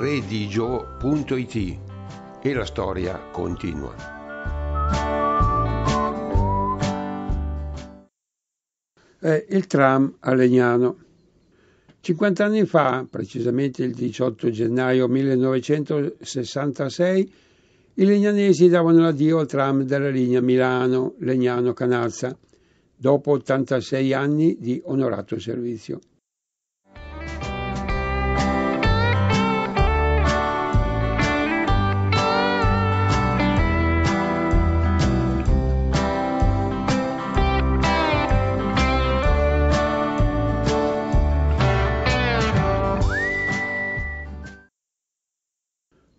redigio.it e la storia continua. È il tram a Legnano. 50 anni fa, precisamente il 18 gennaio 1966, i legnanesi davano l'addio al tram della linea Milano-Legnano-Canazza, dopo 86 anni di onorato servizio.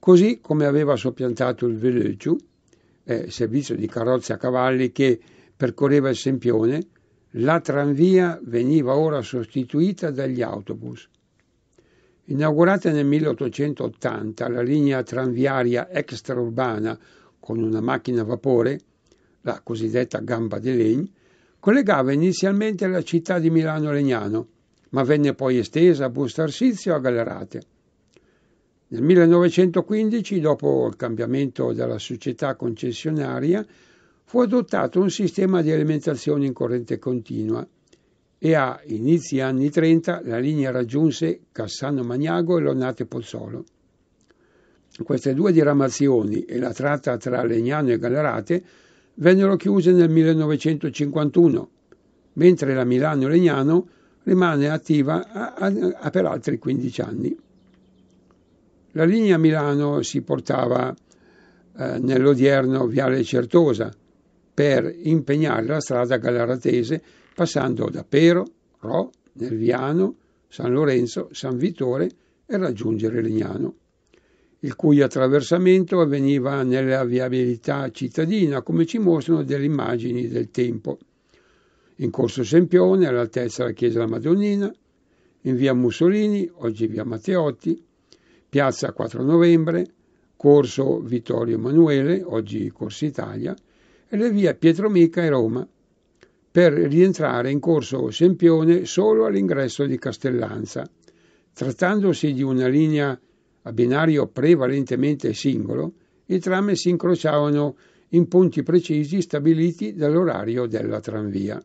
Così come aveva soppiantato il Velociu, eh, servizio di carrozze a cavalli che percorreva il Sempione, la tranvia veniva ora sostituita dagli autobus. Inaugurata nel 1880 la linea tranviaria extraurbana con una macchina a vapore, la cosiddetta gamba di legno, collegava inizialmente la città di Milano Legnano, ma venne poi estesa a Busto Arsizio e a Gallerate. Nel 1915, dopo il cambiamento della società concessionaria, fu adottato un sistema di alimentazione in corrente continua e a inizi anni 30 la linea raggiunse Cassano Magnago e Lonate Pozzolo. Queste due diramazioni e la tratta tra Legnano e Gallerate vennero chiuse nel 1951, mentre la Milano-Legnano rimane attiva a, a, a per altri 15 anni. La linea Milano si portava eh, nell'odierno Viale Certosa per impegnare la strada galaratese passando da Pero, Ro, Nerviano, San Lorenzo, San Vittore e raggiungere Legnano, il cui attraversamento avveniva nella viabilità cittadina, come ci mostrano delle immagini del tempo. In Corso Sempione, all'altezza della chiesa della Madonnina, in via Mussolini, oggi via Matteotti, Piazza 4 Novembre, Corso Vittorio Emanuele, oggi Corso Italia, e le vie Pietro Mica e Roma, per rientrare in Corso Sempione solo all'ingresso di Castellanza. Trattandosi di una linea a binario prevalentemente singolo, i tram si incrociavano in punti precisi stabiliti dall'orario della tranvia.